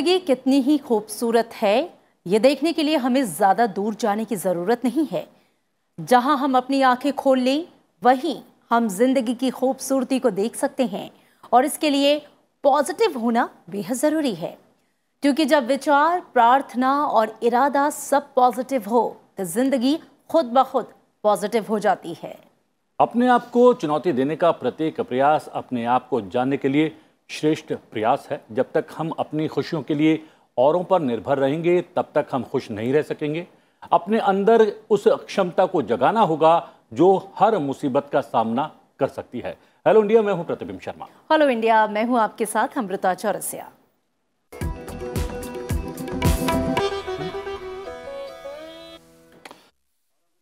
ज़िंदगी कितनी ही खूबसूरत है, ये देखने के लिए हमें ज़्यादा दूर जाने की ज़रूरत नहीं है। जहाँ हम अपनी आँखें खोल लें, वहीं हम ज़िंदगी की खूबसूरती को देख सकते हैं, और इसके लिए पॉजिटिव होना बेहद ज़रूरी है। क्योंकि जब विचार, प्रार्थना और इरादा सब पॉजिटिव हो तो ज़िंदगी खुद ब खुद पॉजिटिव हो जाती है। अपने आप को चुनौती देने का प्रत्येक प्रयास अपने आप को जानने के लिए श्रेष्ठ प्रयास है। जब तक हम अपनी खुशियों के लिए औरों पर निर्भर रहेंगे तब तक हम खुश नहीं रह सकेंगे। अपने अंदर उस क्षमता को जगाना होगा जो हर मुसीबत का सामना कर सकती है। हेलो इंडिया मैं हूँ प्रतिबिंब शर्मा। हेलो इंडिया मैं हूँ आपके साथ अमृता चौरसिया।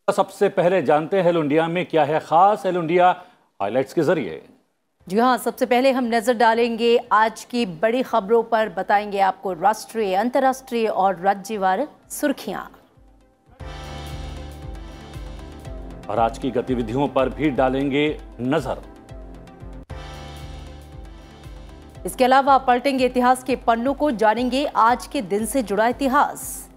सबसे पहले जानते हैं हेलो इंडिया में क्या है खास। हेलो इंडिया हाइलाइट्स के ज़रिए। जी हाँ सबसे पहले हम नज़र डालेंगे आज की बड़ी खबरों पर। बताएँगे आपको राष्ट्रीय अंतर्राष्ट्रीय और राज्यवार सुर्खियाँ। और आज की गतिविधियों पर भी डालेंगे नज़र। इसके अलावा पलटेंगे इतिहास के पन्नों को जानेंगे आज के दिन से जुड़ा इतिहास।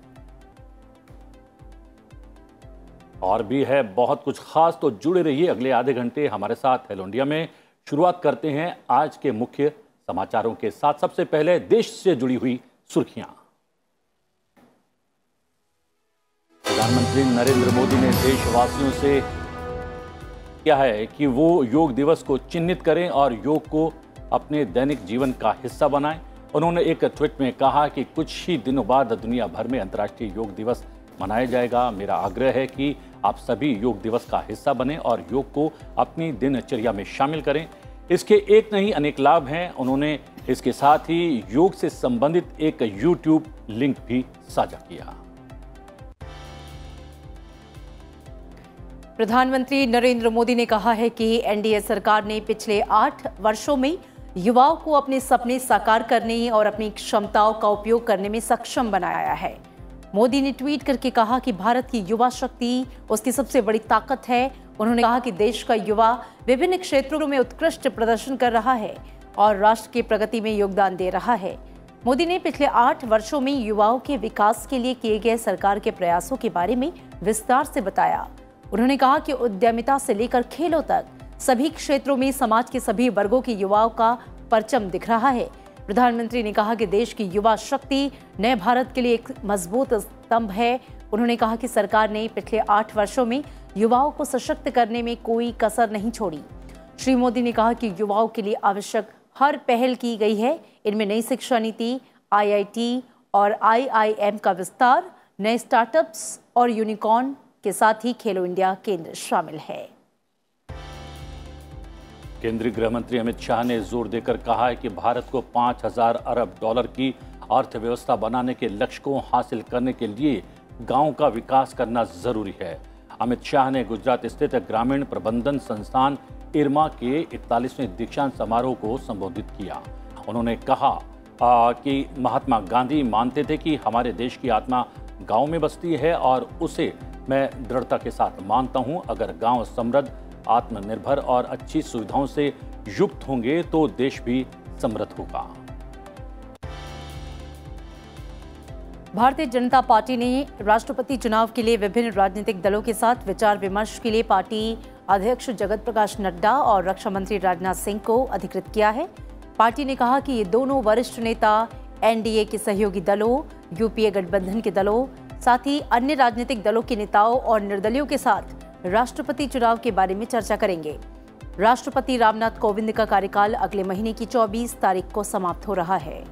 और भी है बहुत कुछ खास तो जुड़े रहिए अगले आधे घंटे हमारे साथ। हेलो इंडिया में शुरुआत करते हैं आज के मुख्य समाचारों के साथ। सबसे पहले देश से जुड़ी हुई सुर्खियाँ। प्रधानमंत्री नरेंद्र मोदी ने देशवासियों से किया है कि वो योग दिवस को चिन्हित करें और योग को अपने दैनिक जीवन का हिस्सा बनाएँ। उन्होंने एक ट्वीट में कहा कि कुछ ही दिनों बाद दुनिया भर में अंतर्राष्ट्रीय योग दिवस मनाया जाएगा। मेरा आग्रह है कि आप सभी योग दिवस का हिस्सा बने और योग को अपनी दिनचर्या में शामिल करें। इसके एक नहीं, अनेक लाभ हैं। उन्होंने इसके साथ ही योग से संबंधित एक यूट्यूब लिंक भी साझा किया। प्रधानमंत्री नरेंद्र मोदी ने कहा है कि एनडीए सरकार ने पिछले आठ वर्षों में युवाओं को अपने सपने साकार करने और अपनी क्षमताओं का उपयोग करने में सक्षम बनाया है। मोदी ने ट्वीट करके कहा कि भारत की युवा शक्ति उसकी सबसे बड़ी ताकत है। उन्होंने कहा कि देश का युवा विभिन्न क्षेत्रों में उत्कृष्ट प्रदर्शन कर रहा है और राष्ट्र की प्रगति में योगदान दे रहा है। मोदी ने पिछले आठ वर्षों में युवाओं के विकास के लिए किए गए सरकार के प्रयासों के बारे में विस्तार से बताया। उन्होंने कहा कि उद्यमिता से लेकर खेलों तक सभी क्षेत्रों में समाज के सभी वर्गों के युवाओं का परचम दिख रहा है। प्रधानमंत्री ने कहा कि देश की युवा शक्ति नए भारत के लिए एक मज़बूत स्तंभ है। उन्होंने कहा कि सरकार ने पिछले आठ वर्षों में युवाओं को सशक्त करने में कोई कसर नहीं छोड़ी। श्री मोदी ने कहा कि युवाओं के लिए आवश्यक हर पहल की गई है। इनमें नई शिक्षा नीति आईआईटी और आईआईएम का विस्तार, नए स्टार्टअप्स और यूनिकॉर्न के साथ ही खेलो इंडिया केंद्र शामिल है। केंद्रीय गृह मंत्री अमित शाह ने ज़ोर देकर कहा है कि भारत को 5000 अरब डॉलर की अर्थव्यवस्था बनाने के लक्ष्य को हासिल करने के लिए गाँव का विकास करना ज़रूरी है। अमित शाह ने गुजरात स्थित ग्रामीण प्रबंधन संस्थान इरमा के इकतालीसवें दीक्षांत समारोह को संबोधित किया। उन्होंने कहा आ, कि महात्मा गांधी मानते थे कि हमारे देश की आत्मा गाँव में बसती है और उसे मैं दृढ़ता के साथ मानता हूँ। अगर गाँव समृद्ध आत्मनिर्भर और अच्छी सुविधाओं से युक्त होंगे तो देश भी समृद्ध होगा। भारतीय जनता पार्टी ने राष्ट्रपति चुनाव के लिए विभिन्न राजनीतिक दलों के साथ विचार विमर्श के लिए पार्टी अध्यक्ष जगत प्रकाश नड्डा और रक्षा मंत्री राजनाथ सिंह को अधिकृत किया है। पार्टी ने कहा कि ये दोनों वरिष्ठ नेता, एनडीए के सहयोगी दलों, यूपीए गठबंधन के दलों, साथ ही अन्य राजनीतिक दलों के नेताओं और निर्दलियों के साथ राष्ट्रपति चुनाव के बारे में चर्चा करेंगे। राष्ट्रपति रामनाथ कोविंद का कार्यकाल अगले महीने की 24 तारीख को समाप्त हो रहा है।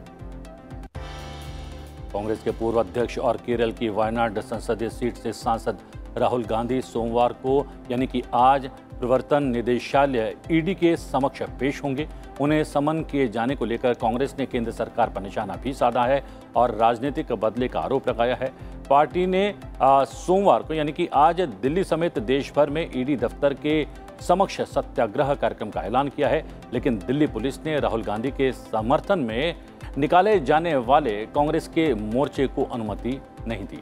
कांग्रेस के पूर्व अध्यक्ष और केरल की वायनाड संसदीय सीट से सांसद राहुल गांधी सोमवार को, यानी कि आज प्रवर्तन निदेशालय ईडी के समक्ष पेश होंगे। उन्हें समन किए जाने को लेकर कांग्रेस ने केंद्र सरकार पर निशाना भी साधा है और राजनीतिक बदले का आरोप लगाया है। पार्टी ने सोमवार को यानी कि आज दिल्ली समेत देश भर में ईडी दफ्तर के समक्ष सत्याग्रह कार्यक्रम का ऐलान किया है। लेकिन दिल्ली पुलिस ने राहुल गांधी के समर्थन में निकाले जाने वाले कांग्रेस के मोर्चे को अनुमति नहीं दी।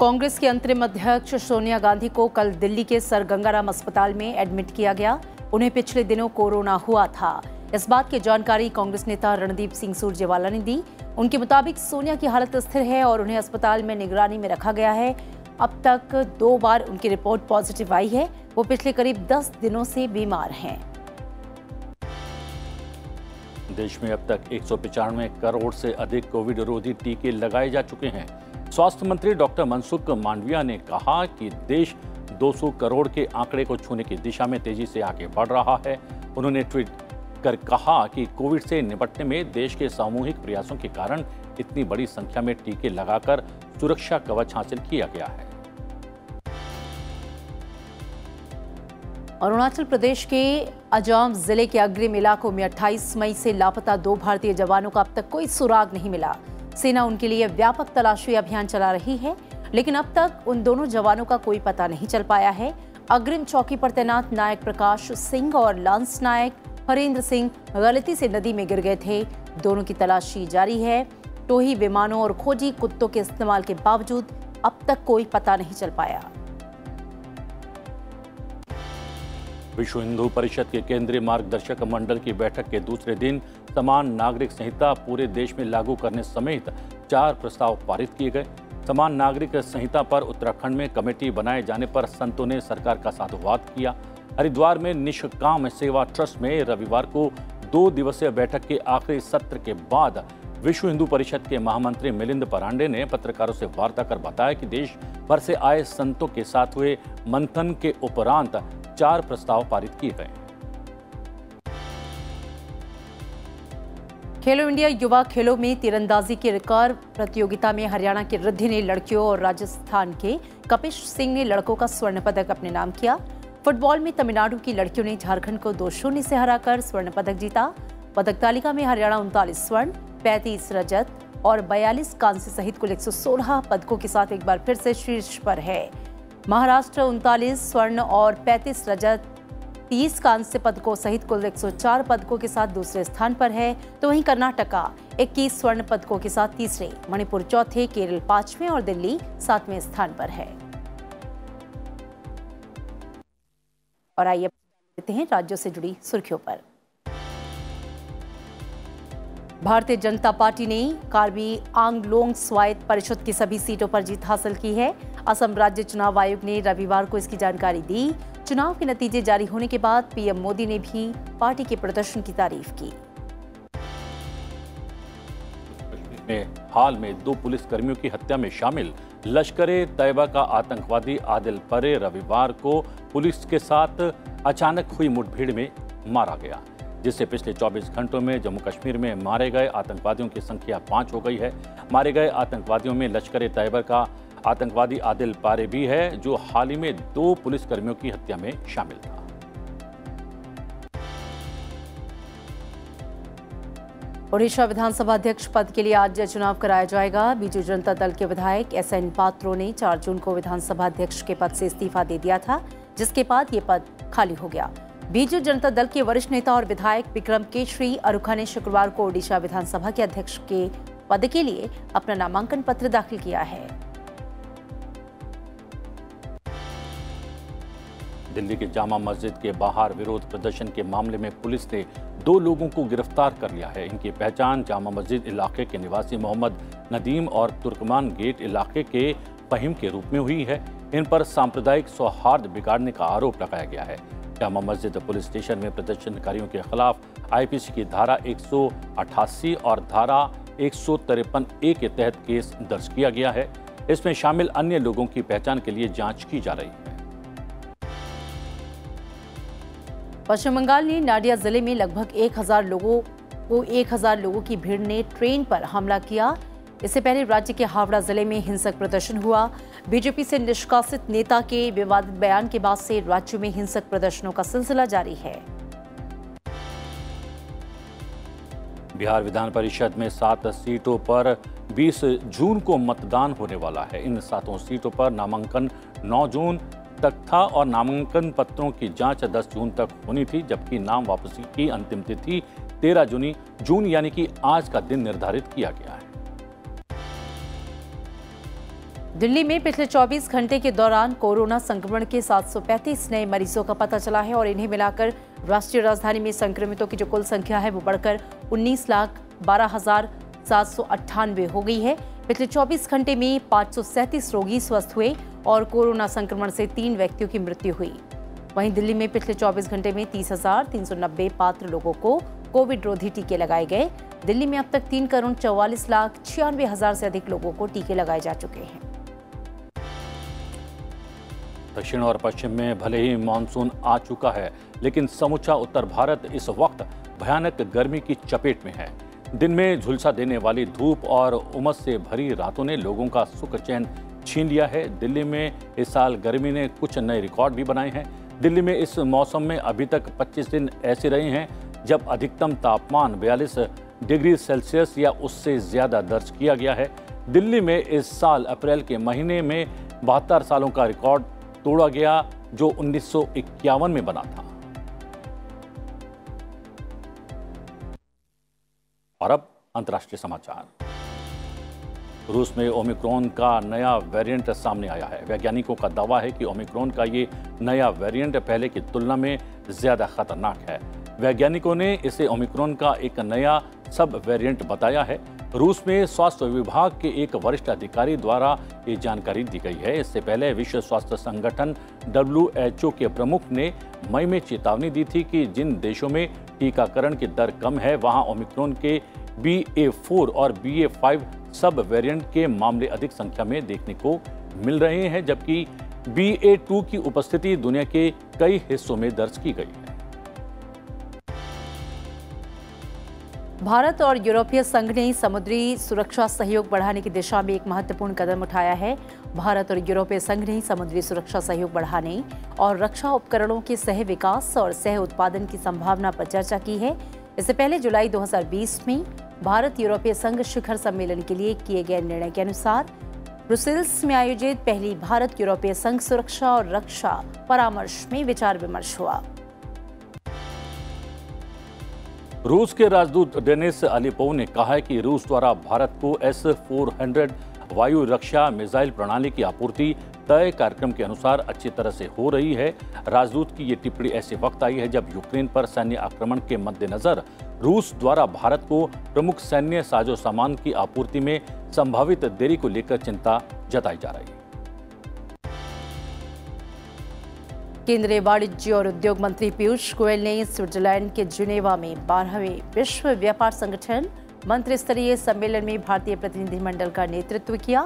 कांग्रेस के अंतरिम अध्यक्ष सोनिया गांधी को कल दिल्ली के सर गंगाराम अस्पताल में एडमिट किया गया। उन्हें पिछले दिनों कोरोना हुआ था। इस बात की जानकारी कांग्रेस नेता रणदीप सिंह सुरजेवाला ने दी। उनके मुताबिक सोनिया की हालत स्थिर है और उन्हें अस्पताल में निगरानी में रखा गया है। अब तक दो बार उनकी रिपोर्ट पॉजिटिव आई है। वो पिछले करीब 10 दिनों से बीमार हैं। देश में अब तक एक करोड़ से अधिक कोविड रोधी टीके लगाए जा चुके हैं। स्वास्थ्य मंत्री डॉक्टर मनसुख मांडविया ने कहा कि देश 200 करोड़ के आंकड़े को छूने की दिशा में तेज़ी से आगे बढ़ रहा है। उन्होंने ट्वीट कर कहा कि कोविड से निपटने में देश के सामूहिक प्रयासों के कारण इतनी बड़ी संख्या में टीके लगाकर सुरक्षा कवच हासिल किया गया है। अरुणाचल प्रदेश के अजाम ज़िले के अग्रिम इलाकों में 28 मई से लापता दो भारतीय जवानों का अब तक कोई सुराग नहीं मिला। सेना उनके लिए व्यापक तलाशी अभियान चला रही है, लेकिन अब तक उन दोनों जवानों का कोई पता नहीं चल पाया है। अग्रिम चौकी पर तैनात नायक प्रकाश सिंह और लांस नायक हरेंद्र सिंह गलती से नदी में गिर गए थे। दोनों की तलाशी जारी है। टोही विमानों और खोजी कुत्तों के इस्तेमाल के बावजूद अब तक कोई पता नहीं चल पाया। विश्व हिंदू परिषद के केंद्रीय मार्गदर्शक मंडल की बैठक के दूसरे दिन समान नागरिक संहिता पूरे देश में लागू करने समेत चार प्रस्ताव पारित किए गए। समान नागरिक संहिता पर उत्तराखंड में कमेटी बनाए जाने पर संतों ने सरकार का साधुवाद किया। हरिद्वार में निष्काम सेवा ट्रस्ट में रविवार को दो दिवसीय बैठक के आखिरी सत्र के बाद विश्व हिंदू परिषद के महामंत्री मिलिंद परांडे ने पत्रकारों से वार्ता कर बताया कि देश भर से आए संतों के साथ हुए मंथन के उपरांत चार प्रस्ताव पारित किए गए। खेलो इंडिया युवा खेलों में तीरंदाजी की रिकॉर्ड प्रतियोगिता में हरियाणा की रिद्धि ने लड़कियों और राजस्थान के कपिश सिंह ने लड़कों का स्वर्ण पदक अपने नाम किया। फुटबॉल में तमिलनाडु की लड़कियों ने झारखंड को दो शून्य से हराकर स्वर्ण पदक जीता। पदक तालिका में हरियाणा उनतालीस स्वर्ण, पैंतीस रजत और बयालीस कांस्य सहित कुल 116 पदकों के साथ एक बार फिर से शीर्ष पर है। महाराष्ट्र उनतालीस स्वर्ण और 35 रजत 30 कांस्य पदकों सहित कुल 104 पदकों के साथ दूसरे स्थान पर है। तो वहीं कर्नाटका 21 स्वर्ण पदकों के साथ तीसरे, मणिपुर चौथे, केरल पाँचवें और दिल्ली सातवें स्थान पर है। और आइए देते हैं राज्यों से जुड़ी सुर्खियों पर। भारतीय जनता पार्टी ने कार्बी आंगलोंग स्वायत्त परिषद की सभी सीटों पर जीत हासिल की है। असम राज्य चुनाव आयोग ने रविवार को इसकी जानकारी दी। चुनाव के नतीजे जारी होने के बाद पीएम मोदी ने भी पार्टी के प्रदर्शन की तारीफ़ की। में हाल में दो पुलिस कर्मियों की हत्या में शामिल लश्कर ए तैयबा का आतंकवादी आदिल परे रविवार को पुलिस के साथ अचानक हुई मुठभेड़ में मारा गया, जिससे पिछले 24 घंटों में जम्मू कश्मीर में मारे गए आतंकवादियों की संख्या पाँच हो गई है। मारे गए आतंकवादियों में लश्कर तैयबर का आतंकवादी आदिल पारे भी है, जो हाल ही में दो पुलिसकर्मियों की हत्या में शामिल था। ओडिशा विधानसभा अध्यक्ष पद के लिए आज चुनाव कराया जाएगा। बीजू जनता दल के विधायक एस एन पात्रो ने 4 जून को विधानसभा अध्यक्ष के पद से इस्तीफा दे दिया था, जिसके बाद ये पद खाली हो गया। बीजू जनता दल के वरिष्ठ नेता और विधायक विक्रम केशरी अरुखा ने शुक्रवार को ओडिशा विधानसभा के अध्यक्ष के पद के लिए अपना नामांकन पत्र दाखिल किया है। दिल्ली के जामा मस्जिद के बाहर विरोध प्रदर्शन के मामले में पुलिस ने दो लोगों को गिरफ़्तार कर लिया है। इनकी पहचान जामा मस्जिद इलाके के निवासी मोहम्मद नदीम और तुर्कमान गेट इलाके के फहीम के रूप में हुई है। इन पर सांप्रदायिक सौहार्द बिगाड़ने का आरोप लगाया गया है। जामा मस्जिद पुलिस स्टेशन में प्रदर्शनकारियों के खिलाफ आईपीसी की धारा एक सौ अठासी और धारा एक सौ तिरपन ए के तहत केस दर्ज किया गया है। इसमें शामिल अन्य लोगों की पहचान के लिए जाँच की जा रही है। पश्चिम बंगाल ने नाडिया ज़िले में लगभग 1000 लोगों को 1000 लोगों की भीड़ ने ट्रेन पर हमला किया। इससे पहले राज्य के हावड़ा ज़िले में हिंसक प्रदर्शन हुआ। बीजेपी से निष्कासित नेता के विवादित बयान के बाद से राज्य में हिंसक प्रदर्शनों का सिलसिला जारी है। बिहार विधान परिषद में सात सीटों पर 20 जून को मतदान होने वाला है। इन सातों सीटों पर नामांकन 9 जून तक था और नामांकन पत्रों की जाँच 10 जून तक होनी थी, जबकि नाम वापसी की अंतिम तिथि 13 जूनी, जून यानी कि आज का दिन निर्धारित किया गया है। दिल्ली में पिछले 24 घंटे के दौरान कोरोना संक्रमण के 735 नए मरीजों का पता चला है और इन्हें मिलाकर राष्ट्रीय राजधानी में संक्रमितों की जो कुल संख्या है, वो बढ़कर उन्नीस लाख बारह हज़ार सात सौ अट्ठानवे हो गई है। पिछले 24 घंटे में पाँच सौ सैंतीस रोगी स्वस्थ हुए और कोरोना संक्रमण से तीन व्यक्तियों की मृत्यु हुई। वहीं दिल्ली में पिछले 24 घंटे में तीस पात्र लोगों को कोविड रोधी टीके लगाए गए। दिल्ली में अब तक तीन करोड़ चौवालीस लाख छियानवे हज़ार से अधिक लोगों को टीके लगाए जा चुके हैं। दक्षिण और पश्चिम में भले ही मानसून आ चुका है, लेकिन समूचा उत्तर भारत इस वक्त भयानक गर्मी की चपेट में है। दिन में झुलसा देने वाली धूप और उमस से भरी रातों ने लोगों का सुख चैन छीन लिया है। दिल्ली में इस साल गर्मी ने कुछ नए रिकॉर्ड भी बनाए हैं। दिल्ली में इस मौसम में अभी तक 25 दिन ऐसे रहे हैं, जब अधिकतम तापमान 42 डिग्री सेल्सियस या उससे ज़्यादा दर्ज किया गया है। दिल्ली में इस साल अप्रैल के महीने में बहत्तर सालों का रिकॉर्ड तोड़ा गया, जो उन्नीस सौ इक्यावन में बना था। और अब अंतर्राष्ट्रीय समाचार। रूस में ओमिक्रॉन का नया वेरिएंट सामने आया है। वैज्ञानिकों का दावा है कि ओमिक्रॉन का ये नया वेरिएंट पहले की तुलना में ज़्यादा खतरनाक है। वैज्ञानिकों ने इसे ओमिक्रॉन का एक नया सब वेरिएंट बताया है। रूस में स्वास्थ्य विभाग के एक वरिष्ठ अधिकारी द्वारा ये जानकारी दी गई है। इससे पहले विश्व स्वास्थ्य संगठन डब्ल्यूएचओ के प्रमुख ने मई में चेतावनी दी थी कि जिन देशों में टीकाकरण की दर कम है, वहाँ ओमिक्रॉन के बी ए फोर और बी ए फाइव सब वेरिएंट के मामले अधिक संख्या में देखने को मिल रहे हैं, जबकि बी ए टू की उपस्थिति दुनिया के कई हिस्सों में दर्ज की गई। भारत और यूरोपीय संघ ने समुद्री सुरक्षा सहयोग बढ़ाने की दिशा में एक महत्वपूर्ण कदम उठाया है। भारत और यूरोपीय संघ ने समुद्री सुरक्षा सहयोग बढ़ाने और रक्षा उपकरणों के सह विकास और सह उत्पादन की संभावना पर चर्चा की है। इससे पहले जुलाई 2020 में भारत यूरोपीय संघ शिखर सम्मेलन के लिए किए गए निर्णय के अनुसार ब्रुसेल्स में आयोजित पहली भारत यूरोपीय संघ सुरक्षा और रक्षा परामर्श में विचार विमर्श हुआ। रूस के राजदूत डेनिस अलीपोव ने कहा है कि रूस द्वारा भारत को एस फोर हंड्रेड वायु रक्षा मिसाइल प्रणाली की आपूर्ति तय कार्यक्रम के अनुसार अच्छी तरह से हो रही है। राजदूत की ये टिप्पणी ऐसे वक्त आई है जब यूक्रेन पर सैन्य आक्रमण के मद्देनजर रूस द्वारा भारत को प्रमुख सैन्य साजो सामान की आपूर्ति में संभावित देरी को लेकर चिंता जताई जा रही है। केंद्रीय वाणिज्य और उद्योग मंत्री पीयूष गोयल ने स्विट्जरलैंड के जुनेवा में बारहवें विश्व व्यापार संगठन मंत्री स्तरीय सम्मेलन में भारतीय प्रतिनिधिमंडल का नेतृत्व किया।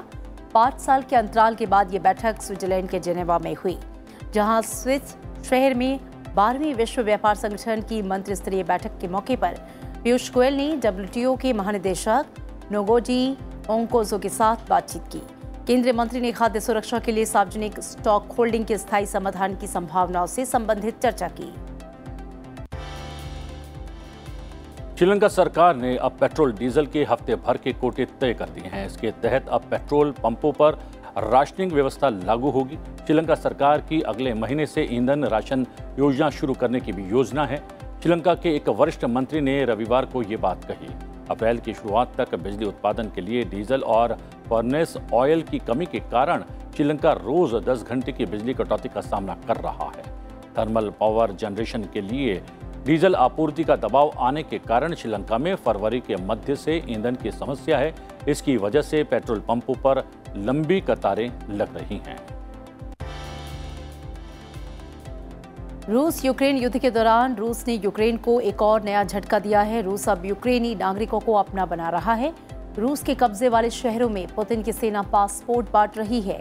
पाँच साल के अंतराल के बाद ये बैठक स्विट्जरलैंड के जेनेवा में हुई, जहाँ स्विस शहर में बारहवीं विश्व व्यापार संगठन की मंत्री स्तरीय बैठक के मौके पर पीयूष गोयल ने डब्ल्यूटीओ के महानिदेशक नोगोजी ओंकोजो के साथ बातचीत की। केंद्रीय मंत्री ने खाद्य सुरक्षा के लिए सार्वजनिक स्टॉक होल्डिंग के स्थायी समाधान की संभावनाओं से संबंधित चर्चा की। श्रीलंका सरकार ने अब पेट्रोल डीजल के हफ़्ते भर के कोटे तय कर दिए हैं। इसके तहत अब पेट्रोल पंपों पर राशनिंग व्यवस्था लागू होगी। श्रीलंका सरकार की अगले महीने से ईंधन राशन योजना शुरू करने की भी योजना है। श्रीलंका के एक वरिष्ठ मंत्री ने रविवार को ये बात कही। अप्रैल की शुरुआत तक बिजली उत्पादन के लिए डीजल और फर्नेस ऑयल की कमी के कारण श्रीलंका रोज 10 घंटे की बिजली कटौती का सामना कर रहा है। थर्मल पावर जनरेशन के लिए डीजल आपूर्ति का दबाव आने के कारण श्रीलंका में फरवरी के मध्य से ईंधन की समस्या है। इसकी वजह से पेट्रोल पंपों पर लंबी कतारें लग रही हैं। रूस यूक्रेन युद्ध के दौरान रूस ने यूक्रेन को एक और नया झटका दिया है। रूस अब यूक्रेनी नागरिकों को अपना बना रहा है। रूस के कब्जे वाले शहरों में पुतिन की सेना पासपोर्ट बांट रही है।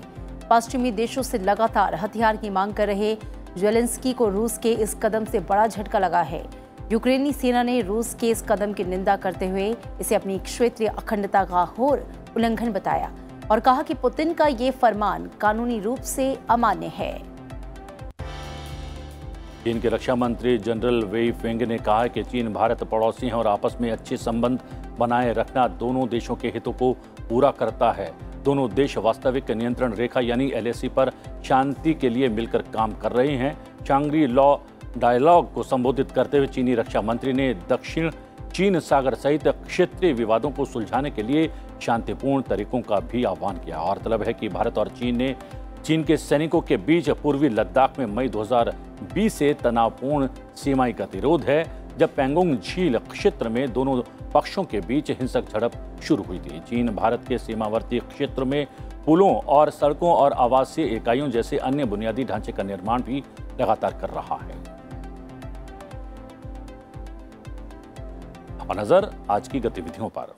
पश्चिमी देशों से लगातार हथियार की मांग कर रहे जेलेंस्की को रूस के इस कदम से बड़ा झटका लगा है। यूक्रेनी सेना ने रूस के इस कदम की निंदा करते हुए इसे अपनी क्षेत्रीय अखंडता का घोर उल्लंघन बताया और कहा कि पुतिन का ये फरमान कानूनी रूप से अमान्य है। चीन के रक्षा मंत्री जनरल वेई फेंग ने कहा कि चीन, भारत, पड़ोसी हैं और आपस में अच्छे संबंध बनाए रखना दोनों देशों के हितों को पूरा करता है। दोनों देश वास्तविक नियंत्रण रेखा यानी एलएसी पर शांति के लिए मिलकर काम कर रहे हैं। चांगरी लॉ डायलॉग को संबोधित करते हुए चीनी रक्षा मंत्री ने दक्षिण चीन सागर सहित क्षेत्रीय विवादों को सुलझाने के लिए शांतिपूर्ण तरीकों का भी आह्वान किया। और तलब है कि भारत और चीन ने चीन के सैनिकों के बीच पूर्वी लद्दाख में मई 2020 से तनावपूर्ण सीमाई गतिरोध है, जब पेंगोंग झील क्षेत्र में दोनों पक्षों के बीच हिंसक झड़प शुरू हुई थी। चीन, भारत के सीमावर्ती क्षेत्र में पुलों और सड़कों और आवासीय इकाइयों जैसे अन्य बुनियादी ढांचे का निर्माण भी लगातार कर रहा है। नज़र आज की गतिविधियों पर।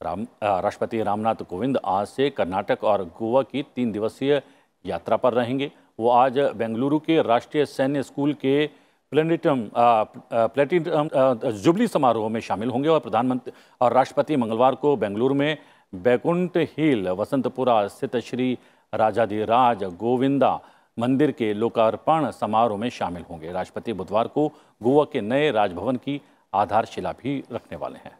राम राष्ट्रपति रामनाथ कोविंद आज से कर्नाटक और गोवा की तीन दिवसीय यात्रा पर रहेंगे। वो आज बेंगलुरु के राष्ट्रीय सैन्य स्कूल के प्लेनेटम प्लेटिनम जुबली समारोह में शामिल होंगे और प्रधानमंत्री और राष्ट्रपति मंगलवार को बेंगलुरु में बैकुंठ हिल, वसंतपुरा स्थित श्री राजाधिराज गोविंदा मंदिर के लोकार्पण समारोह में शामिल होंगे। राष्ट्रपति बुधवार को गोवा के नए राजभवन की आधारशिला भी रखने वाले हैं।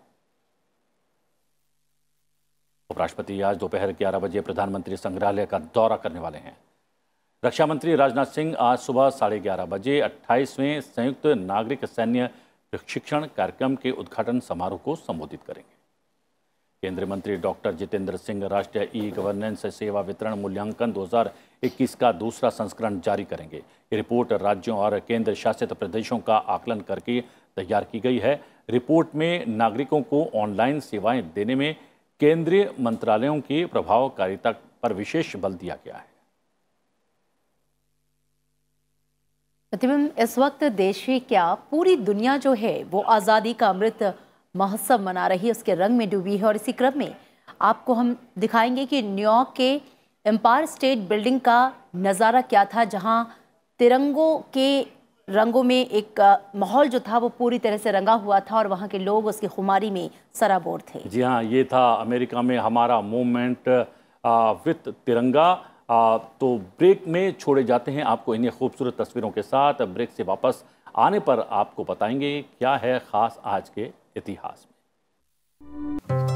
उपराष्ट्रपति आज दोपहर ग्यारह बजे प्रधानमंत्री संग्रहालय का दौरा करने वाले हैं। रक्षा मंत्री राजनाथ सिंह आज सुबह साढ़े ग्यारह बजे अट्ठाईसवें संयुक्त नागरिक सैन्य प्रशिक्षण कार्यक्रम के उद्घाटन समारोह को संबोधित करेंगे। केंद्रीय मंत्री डॉक्टर जितेंद्र सिंह राष्ट्रीय ई गवर्नेंस सेवा वितरण मूल्यांकन 2021 का दूसरा संस्करण जारी करेंगे। ये रिपोर्ट राज्यों और केंद्र शासित प्रदेशों का आकलन करके तैयार की गई है। रिपोर्ट में नागरिकों को ऑनलाइन सेवाएँ देने में केंद्रीय मंत्रालयों की प्रभावकारिता पर विशेष बल दिया गया है। प्रतिबिंब, इस वक्त देश ही क्या पूरी दुनिया जो है, वो आज़ादी का अमृत महोत्सव मना रही है, उसके रंग में डूबी है और इसी क्रम में आपको हम दिखाएँगे कि न्यूयॉर्क के एम्पायर स्टेट बिल्डिंग का नज़ारा क्या था, जहाँ तिरंगों के रंगों में एक माहौल जो था वो पूरी तरह से रंगा हुआ था और वहाँ के लोग उसकी खुमारी में सराबोर थे। जी हाँ ये था अमेरिका में हमारा मूवमेंट विथ तिरंगा। आ, तो ब्रेक में छोड़े जाते हैं आपको इन्हें खूबसूरत तस्वीरों के साथ। ब्रेक से वापस आने पर आपको बताएँगे क्या है ख़ास आज के इतिहास में।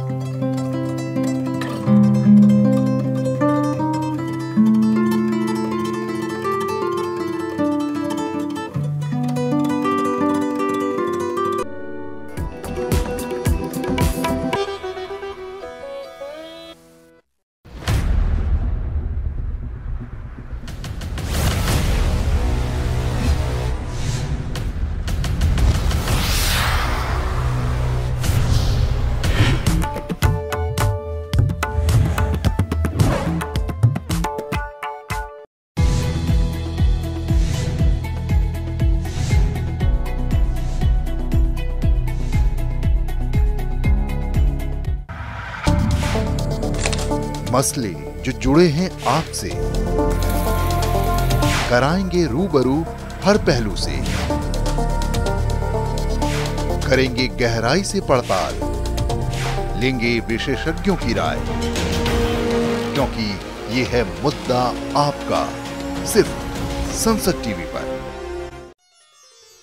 मसले जो जुड़े हैं आपसे। कराएँगे रूबरू हर पहलू से। करेंगे गहराई से पड़ताल। लेंगे विशेषज्ञों की राय। क्योंकि ये है मुद्दा आपका, सिर्फ़ संसद टीवी पर।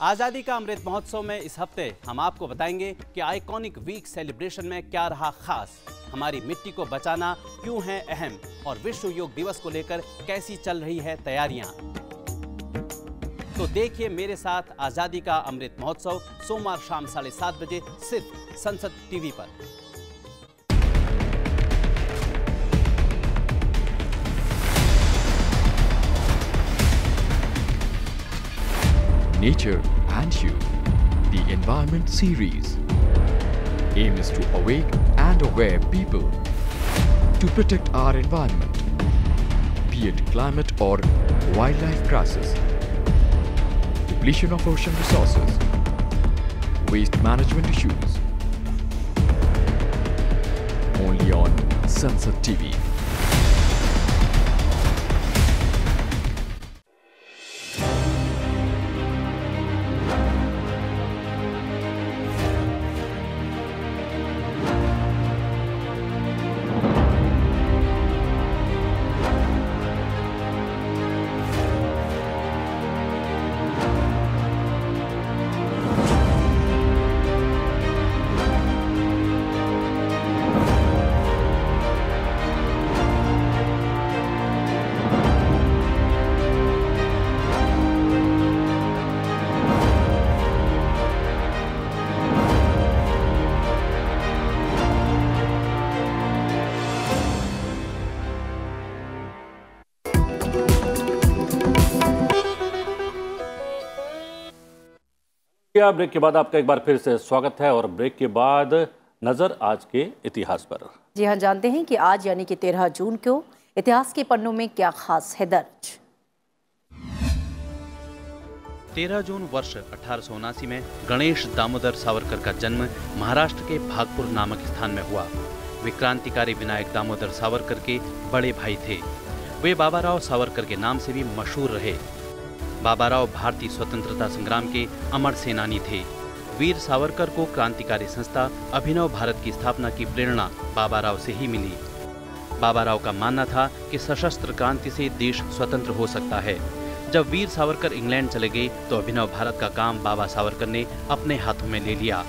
आज़ादी का अमृत महोत्सव में इस हफ़्ते हम आपको बताएँगे कि आइकॉनिक वीक सेलिब्रेशन में क्या रहा खास। हमारी मिट्टी को बचाना क्यों है अहम और विश्व योग दिवस को लेकर कैसी चल रही है तैयारियाँ तो देखिए मेरे साथ आज़ादी का अमृत महोत्सव सोमवार शाम साढ़े सात बजे सिर्फ़ संसद टीवी पर Nature and You, the Environment Series. Aim is to awake and aware people to protect our environment, be it climate or wildlife crisis, depletion of ocean resources, waste management issues. Only on Sunset TV. क्या break के बाद आपका एक बार फिर से स्वागत है और ब्रेक के बाद नज़र आज के इतिहास पर। जी हाँ जानते हैं कि आज यानी कि तेरह जून को इतिहास के पन्नों में क्या खास है दर्ज? 13 जून वर्ष अठारह में गणेश दामोदर सावरकर का जन्म महाराष्ट्र के भागपुर नामक स्थान में हुआ। वे क्रांतिकारी विनायक दामोदर सावरकर के बड़े भाई थे। वे बाबा राव सावरकर के नाम से भी मशहूर रहे। बाबा राव भारतीय स्वतंत्रता संग्राम के अमर सेनानी थे। वीर सावरकर को क्रांतिकारी संस्था अभिनव भारत की स्थापना की प्रेरणा बाबा राव से ही मिली। बाबा राव का मानना था कि सशस्त्र क्रांति से देश स्वतंत्र हो सकता है। जब वीर सावरकर इंग्लैंड चले गए तो अभिनव भारत का काम बाबा सावरकर ने अपने हाथों में ले लिया।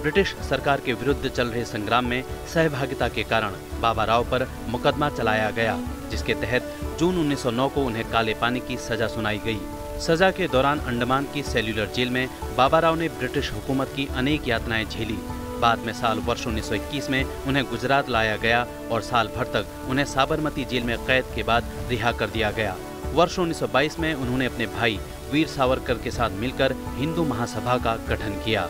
ब्रिटिश सरकार के विरुद्ध चल रहे संग्राम में सहभागिता के कारण बाबा राव पर मुकदमा चलाया गया, जिसके तहत जून 1909 को उन्हें काले पानी की सजा सुनाई गई। सजा के दौरान अंडमान की सेल्यूलर जेल में बाबा राव ने ब्रिटिश हुकूमत की अनेक यातनाएँ झेली। बाद में साल वर्ष 1921 में उन्हें गुजरात लाया गया और साल भर तक उन्हें साबरमती जेल में कैद के बाद रिहा कर दिया गया। वर्ष 1922 में उन्होंने अपने भाई वीर सावरकर के साथ मिलकर हिंदू महासभा का गठन किया।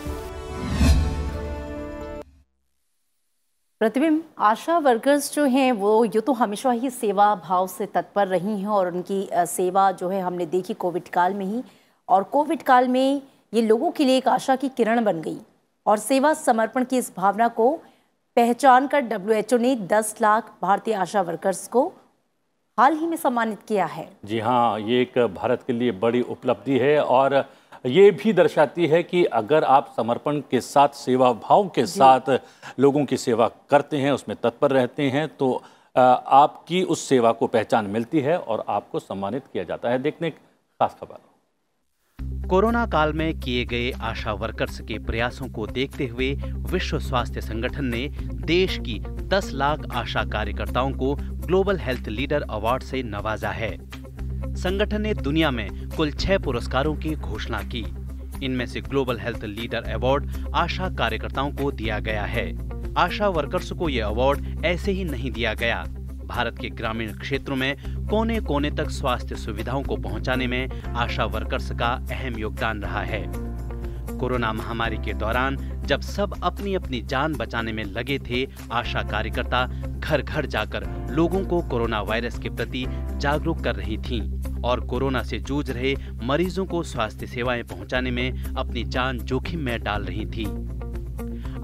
प्रतिबिंब, आशा वर्कर्स जो हैं, वो ये तो हमेशा ही सेवा भाव से तत्पर रही हैं और उनकी सेवा जो है हमने देखी कोविड काल में ही। और कोविड काल में ये लोगों के लिए एक आशा की किरण बन गई और सेवा समर्पण की इस भावना को पहचान कर डब्ल्यू ने 10 लाख भारतीय आशा वर्कर्स को हाल ही में सम्मानित किया है। जी हाँ ये एक भारत के लिए बड़ी उपलब्धि है और ये भी दर्शाती है कि अगर आप समर्पण के साथ सेवा भाव के साथ लोगों की सेवा करते हैं उसमें तत्पर रहते हैं तो आपकी उस सेवा को पहचान मिलती है और आपको सम्मानित किया जाता है। देखने खास खबर। कोरोना काल में किए गए आशा वर्कर्स के प्रयासों को देखते हुए विश्व स्वास्थ्य संगठन ने देश की 10 लाख आशा कार्यकर्ताओं को ग्लोबल हेल्थ लीडर अवार्ड से नवाजा है। संगठन ने दुनिया में कुल छह पुरस्कारों की घोषणा की। इनमें से global health leader award ASHA कार्यकर्ताओं को दिया गया है। आशा वर्कर्स को यह अवार्ड ऐसे ही नहीं दिया गया। भारत के ग्रामीण क्षेत्रों में कोने कोने तक स्वास्थ्य सुविधाओं को पहुँचाने में आशा वर्कर्स का अहम योगदान रहा है। कोरोना महामारी के दौरान जब सब अपनी अपनी जान बचाने में लगे थे, आशा कार्यकर्ता घर घर जाकर लोगों को कोरोना वायरस के प्रति जागरूक कर रही थीं और कोरोना से जूझ रहे मरीजों को स्वास्थ्य सेवाएँ पहुँचाने में अपनी जान जोखिम में डाल रही थी।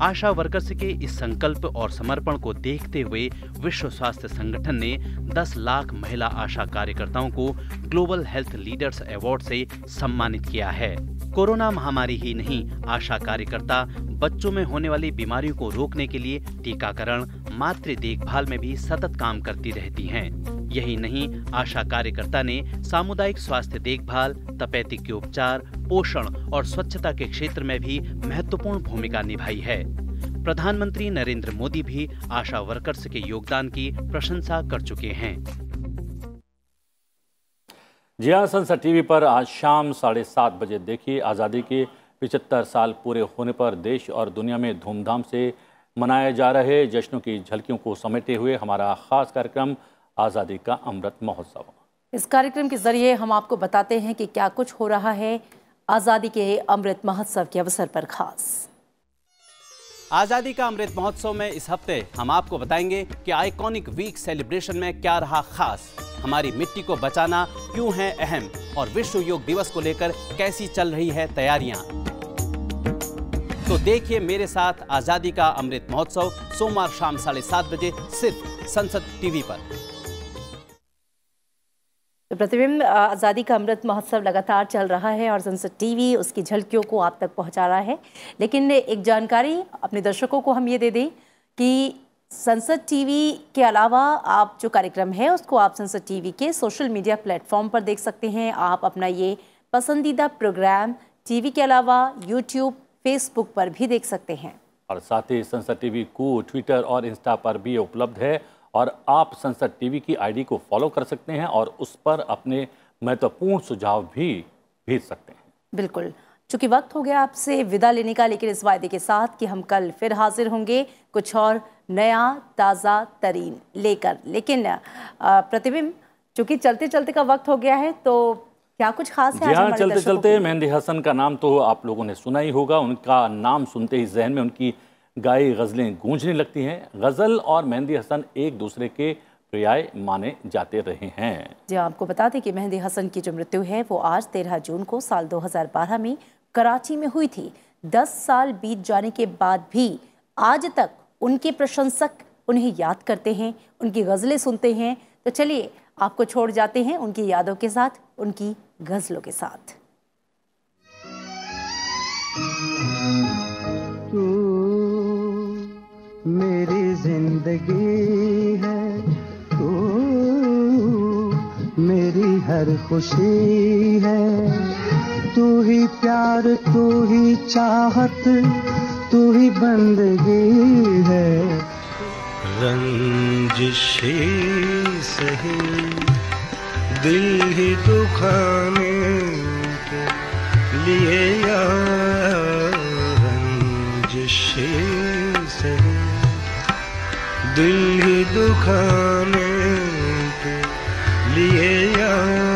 आशा वर्कर्स के इस संकल्प और समर्पण को देखते हुए विश्व स्वास्थ्य संगठन ने 10 लाख महिला आशा कार्यकर्ताओं को ग्लोबल हेल्थ लीडर्स अवार्ड से सम्मानित किया है कोरोना महामारी ही नहीं, आशा कार्यकर्ता बच्चों में होने वाली बीमारियों को रोकने के लिए टीकाकरण, मातृ देखभाल में भी सतत काम करती रहती हैं। यही नहीं, आशा कार्यकर्ता ने सामुदायिक स्वास्थ्य देखभाल, तपेदिक के उपचार, पोषण और स्वच्छता के क्षेत्र में भी महत्वपूर्ण भूमिका निभाई है। प्रधानमंत्री नरेंद्र मोदी भी आशा वर्कर्स के योगदान की प्रशंसा कर चुके हैं। जी हाँ संसद टीवी पर आज शाम साढ़े सात बजे देखिए, आज़ादी के पिचहत्तर साल पूरे होने पर देश और दुनिया में धूमधाम से मनाए जा रहे जश्नों की झलकियों को समेटे हुए हमारा खास कार्यक्रम आज़ादी का अमृत महोत्सव। इस कार्यक्रम के ज़रिए हम आपको बताते हैं कि क्या कुछ हो रहा है आज़ादी के अमृत महोत्सव के अवसर पर खास। आज़ादी का अमृत महोत्सव में इस हफ़्ते हम आपको बताएँगे कि आइकॉनिक वीक सेलिब्रेशन में क्या रहा खास। हमारी मिट्टी को बचाना क्यों है अहम और विश्व योग दिवस को लेकर कैसी चल रही है तैयारियाँ। तो देखिए मेरे साथ आज़ादी का अमृत महोत्सव सोमवार शाम साढ़े सात बजे सिर्फ़ संसद टीवी पर। तो प्रतिबिंब आज़ादी का अमृत महोत्सव लगातार चल रहा है और संसद टीवी उसकी झलकियों को आप तक पहुँचा रहा है। लेकिन एक जानकारी अपने दर्शकों को हम ये दे दें कि संसद टीवी के अलावा आप जो कार्यक्रम है उसको आप संसद टीवी के सोशल मीडिया प्लेटफॉर्म पर देख सकते हैं। आप अपना ये पसंदीदा प्रोग्राम टीवी के अलावा यूट्यूब, फेसबुक पर भी देख सकते हैं। और साथ ही संसद टीवी को ट्विटर और इंस्टा पर भी उपलब्ध है। और आप संसद टीवी की आईडी को फॉलो कर सकते हैं और उस पर अपने महत्वपूर्ण सुझाव भी भेज सकते हैं। बिल्कुल। चूँकि वक्त हो गया आपसे विदा लेने का लेकिन इस वायदे के साथ कि हम कल फिर हाजिर होंगे कुछ और नया ताज़ा तरीन लेकर। लेकिन प्रतिबिंब चूँकि चलते चलते का वक्त हो गया है तो क्या कुछ खास है हाँ चलते चलते मेहंदी हसन का नाम तो आप लोगों ने सुना ही होगा। उनका नाम सुनते ही जहन में उनकी गाई गज़लें गूंजने लगती हैं। गज़ल और मेहंदी हसन एक दूसरे के पर्याय माने जाते रहे हैं। जी आपको बता दें कि मेहंदी हसन की जो मृत्यु है, वो आज 13 जून को साल 2012 में कराची में हुई थी। 10 साल बीत जाने के बाद भी आज तक उनके प्रशंसक उन्हें याद करते हैं, उनकी गज़लें सुनते हैं। तो चलिए, आपको छोड़ जाते हैं उनकी यादों के साथ, उनकी गज़लों के साथ। मेरी ज़िंदगी है। तू मेरी हर खुशी है। तू ही प्यार, तू ही चाहत, तू ही बंदगी है। रंजिशे सही, दिल ही दुखाने के लिए यार दिल ही दुखाने के लिए यार।